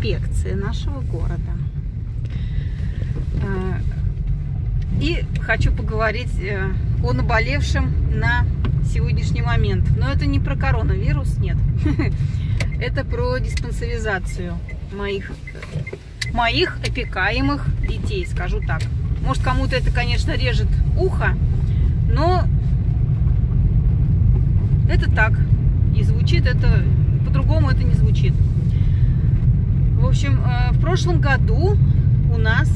инспекции нашего города. Э, и хочу поговорить э, о наболевшем на сегодняшний момент. Но это не про коронавирус, нет. Это про диспансеризацию моих, моих опекаемых детей, скажу так. Может, кому-то это, конечно, режет ухо, но это так. И звучит это, по-другому это не звучит. В общем, э, в прошлом году у нас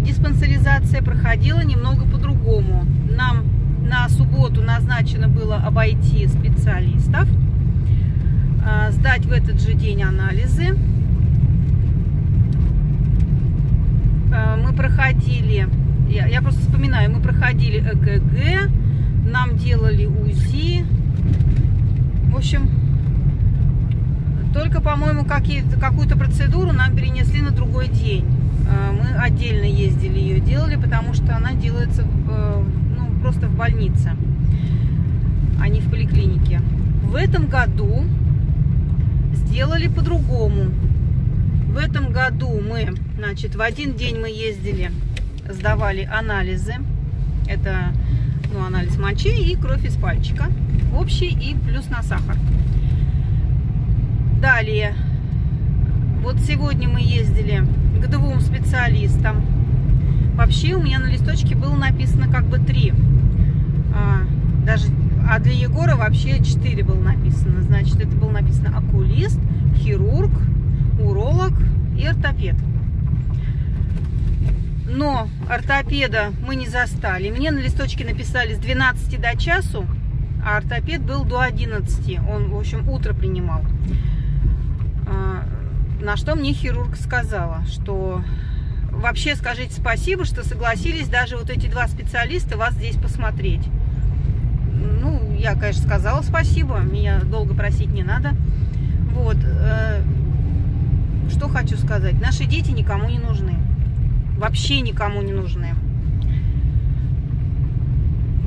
диспансеризация проходила немного по-другому. Нам на субботу назначено было обойти специалистов, э, сдать в этот же день анализы. Э, мы проходили, я, просто вспоминаю, мы проходили ЭКГ, нам делали УЗИ. В общем, только, по-моему, какую-то процедуру нам перенесли на другой день. А, мы отдельно ездили ее делали, потому что она делается в, ну, просто в больнице, а не в поликлинике. В этом году сделали по-другому. В этом году мы, значит, в один день мы ездили, сдавали анализы. Это ну, анализ мочи и кровь из пальчика. Общий и плюс на сахар. Далее, вот сегодня мы ездили к двум специалистам. Вообще у меня на листочке было написано как бы три. А, даже, а для Егора вообще четыре было написано. Значит, это было написано окулист, хирург, уролог и ортопед. Но ортопеда мы не застали. Мне на листочке написали с 12 до часу, а ортопед был до 11. Он, в общем, утро принимал. На что мне хирург сказала, что вообще скажите спасибо, что согласились даже вот эти два специалиста вас здесь посмотреть. Ну, я, конечно, сказала спасибо, меня долго просить не надо. Вот. Э, что хочу сказать. Наши дети никому не нужны. Вообще никому не нужны.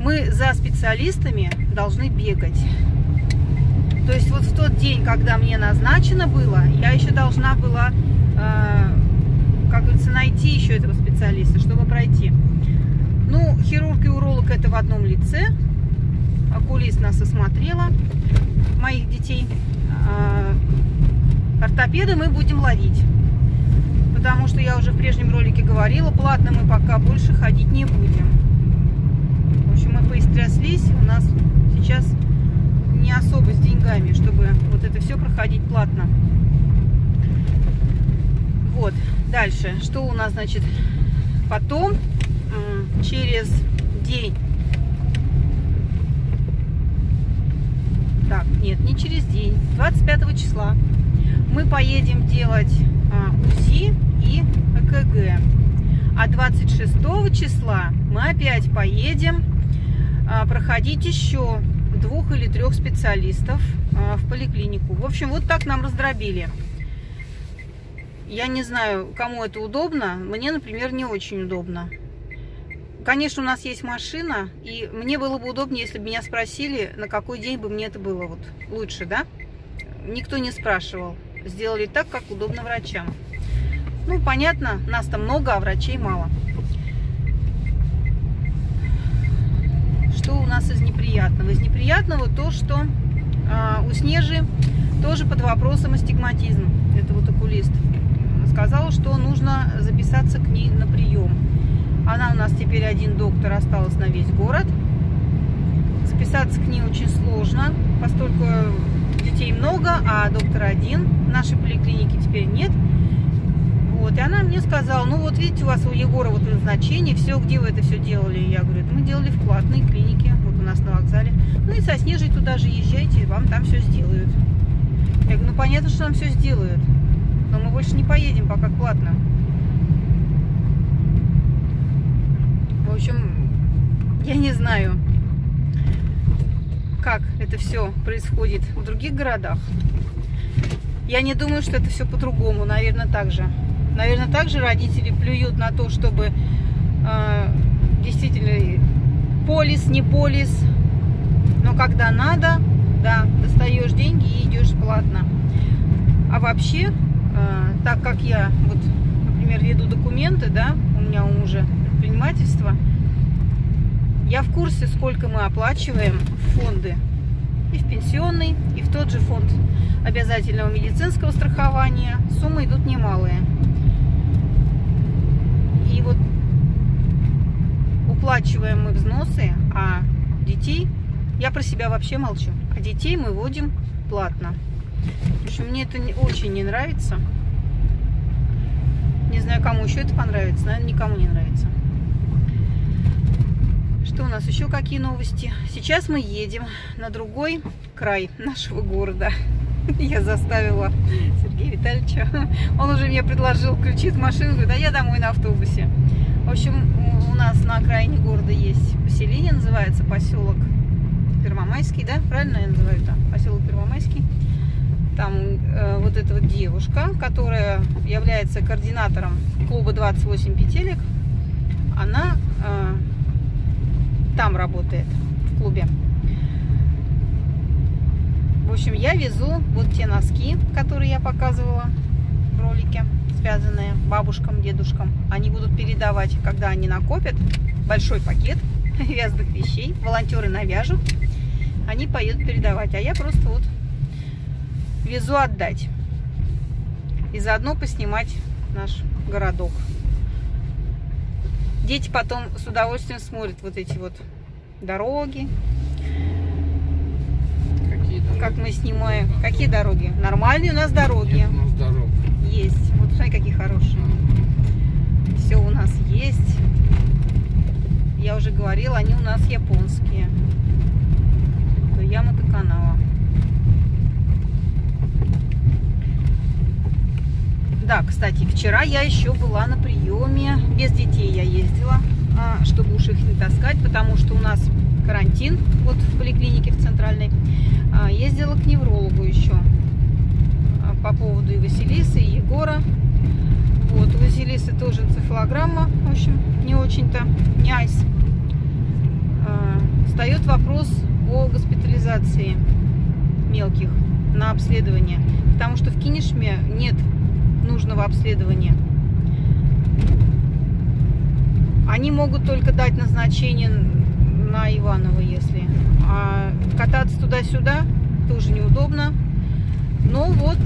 Мы за специалистами должны бегать. То есть вот в тот день, когда мне назначено было, я еще должна была, э, как говорится, найти еще этого специалиста, чтобы пройти. Ну, хирург и уролог это в одном лице. Окулист нас осмотрела, моих детей. Э, ортопеда мы будем ловить. Потому что я уже в прежнем ролике говорила, платно мы пока больше ходить не будем. В общем, мы поистряслись. У нас сейчас не особо с деньгами, чтобы вот это все проходить платно. Вот, дальше, что у нас, значит, потом, через день, так, нет, не через день, 25 числа. Мы поедем делать а, УЗИ и ЭКГ. А 26 числа мы опять поедем а, проходить еще двух или трех специалистов а, в поликлинику. В общем, вот так нам раздробили. Я не знаю, кому это удобно. Мне, например, не очень удобно. Конечно, у нас есть машина, и мне было бы удобнее, если бы меня спросили, на какой день бы мне это было вот лучше, да? Никто не спрашивал. Сделали так, как удобно врачам. Ну, понятно, нас там много, а врачей мало. что у нас из неприятного? Из неприятного то, что э, у Снежи тоже под вопросом астигматизм. Это вот окулист. Сказала, что нужно записаться к ней на прием. Она у нас теперь один доктор осталась на весь город. Записаться к ней очень сложно, поскольку детей много, а доктор один. Нашей поликлинике теперь нет. Вот, и она мне сказала, ну вот видите, у вас у Егора вот назначение, все, где вы это все делали? Я говорю, мы делали в платной клинике, нас на вокзале. Ну и со Снежей туда же езжайте, вам там все сделают. Я говорю, ну понятно, что нам все сделают, но мы больше не поедем, пока платно. В общем, я не знаю, как это все происходит в других городах. Я не думаю, что это все по-другому, наверное, так же. Наверное, также родители плюют на то, чтобы э, действительно полис, не полис. Но когда надо, да, достаешь деньги и идешь платно. А вообще, э, так как я, вот, например, веду документы, да, у меня у мужа предпринимательство, я в курсе, сколько мы оплачиваем в фонды. И в пенсионный, и в тот же фонд обязательного медицинского страхования. Суммы идут немалые. И вот уплачиваем мы взносы, а детей, я про себя вообще молчу, а детей мы вводим платно. В общем, мне это очень не нравится. Не знаю, кому еще это понравится, наверное, никому не нравится. Что у нас еще какие новости? Сейчас мы едем на другой край нашего города. Я заставила Сергея Витальевича. Он уже мне предложил ключи от машины, говорит, а я домой на автобусе. В общем, у нас на окраине города есть поселение, называется поселок Первомайский, да? Правильно я называю это? Поселок Первомайский. Там э, вот эта вот девушка, которая является координатором клуба 28 петелек, она э, там работает, в клубе. В общем, я везу вот те носки, которые я показывала в ролике, связанные бабушкам, дедушкам. Они будут передавать, когда они накопят большой пакет вязаных вещей. Волонтеры навяжут, они поедут передавать. А я просто вот везу отдать. И заодно поснимать наш городок. Дети потом с удовольствием смотрят вот эти вот дороги. Какие дороги? Как мы снимаем. Какие дороги? Нормальные у нас дороги. Нет, у нас дорог. Есть. Смотри, какие хорошие. Все у нас есть. Я уже говорила, они у нас японские. То яма до канала. Да, кстати, вчера я еще была на приеме. Без детей я ездила, а, чтобы уж их не таскать, потому что у нас карантин вот в поликлинике в центральной. А, ездила к неврологу еще а, по поводу и Василисы, и Егора. Василисы тоже энцефалограмма, в общем, не очень-то, не айс. Встает вопрос о госпитализации мелких на обследование, потому что в Кинешме нет нужного обследования. Они могут только дать назначение на Иванова, если. А кататься туда-сюда тоже неудобно. Но вот,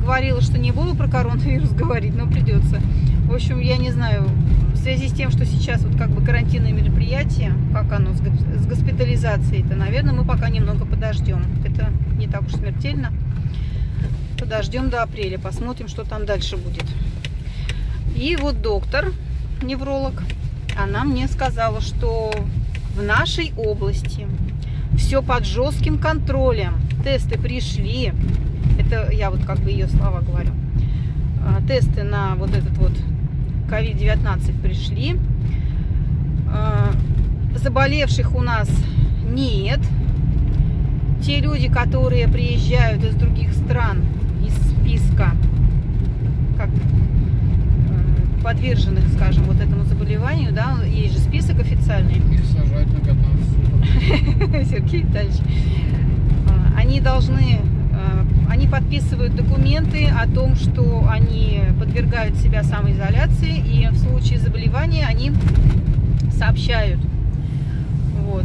говорила, что не буду про коронавирус говорить, но придется. В общем, я не знаю, в связи с тем, что сейчас вот как бы карантинное мероприятие, как оно с госпитализацией, то, наверное, мы пока немного подождем. Это не так уж смертельно. Подождем до апреля, посмотрим, что там дальше будет. И вот доктор, невролог, она мне сказала, что в нашей области все под жестким контролем. Тесты пришли. Это я вот как бы ее слова говорю. А, тесты на вот этот вот COVID-19 пришли. А, заболевших у нас нет. Те люди, которые приезжают из других стран, списка как э, подверженных, скажем, вот этому заболеванию, да, есть же список официальный. И сажать на Сергей Витальевич. А, они должны, они подписывают документы о том, что они подвергают себя самоизоляции, и в случае заболевания они сообщают. Вот.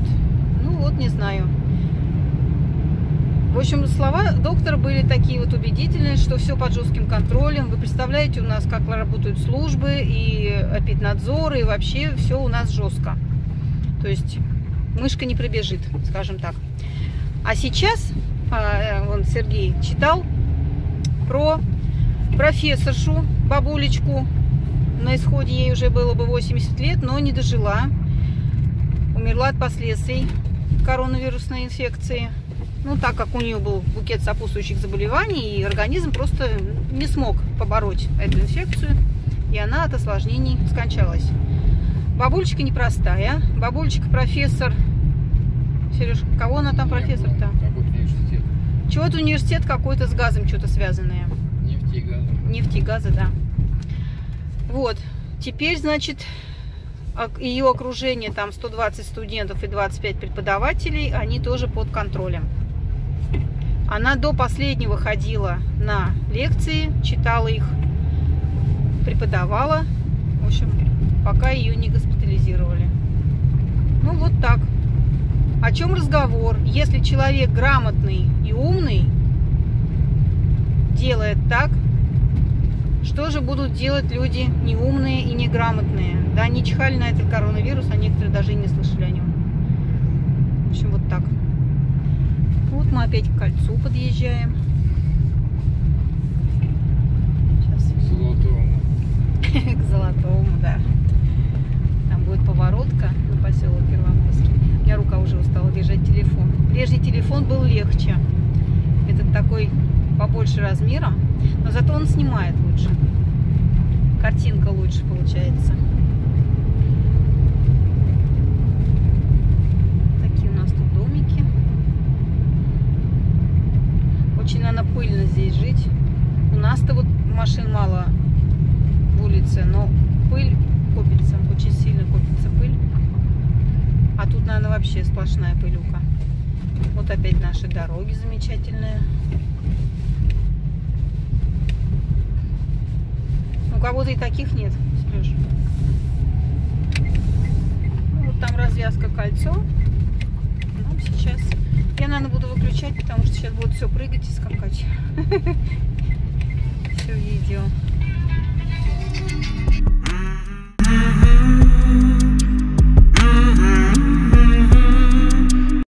Ну вот, не знаю. В общем, слова доктора были такие вот убедительные, что все под жестким контролем. Вы представляете, у нас как работают службы и опитнадзор, и вообще все у нас жестко. То есть мышка не пробежит, скажем так. А сейчас, вон Сергей читал про профессоршу, бабулечку. На исходе ей уже было бы 80 лет, но не дожила. Умерла от последствий коронавирусной инфекции ну, так как у нее был букет сопутствующих заболеваний, и организм просто не смог побороть эту инфекцию, и она от осложнений скончалась. Бабульчика непростая. Бабульчика профессор... Сереж, кого она там профессор-то? Чего-то университет какой-то с газом что-то связанное. Нефти и газа. Нефти и газа, да. Вот. Теперь, значит, ее окружение, там 120 студентов и 25 преподавателей, они тоже под контролем. Она до последнего ходила на лекции, читала их преподавала. В общем, пока ее не госпитализировали. Ну, вот так. О чем разговор? Если человек грамотный и умный, делает так, что же будут делать люди неумные и неграмотные? Да, они чихали на этот коронавирус, а некоторые даже и не слышали о нем. В общем, вот так. Вот мы опять к кольцу подъезжаем. Сейчас. К золотому. К золотому, да. Там будет поворотка на поселок Первомайский. Меня рука уже устала держать телефон. Прежде телефон был легче. Этот такой побольше размером, но зато он снимает лучше. Картинка лучше получается. Такие у нас тут домики. Очень, наверное, пыльно здесь жить. У нас-то вот машин мало в улице, но пыль копится, очень сильно копится пыль. А тут, наверное, вообще сплошная пылюка. Вот опять наши дороги замечательные. кого-то и таких нет, Сереж. Ну, вот там развязка кольцо. Ну, сейчас я, наверное, буду выключать, потому что сейчас будет все прыгать и скакать. Все видео.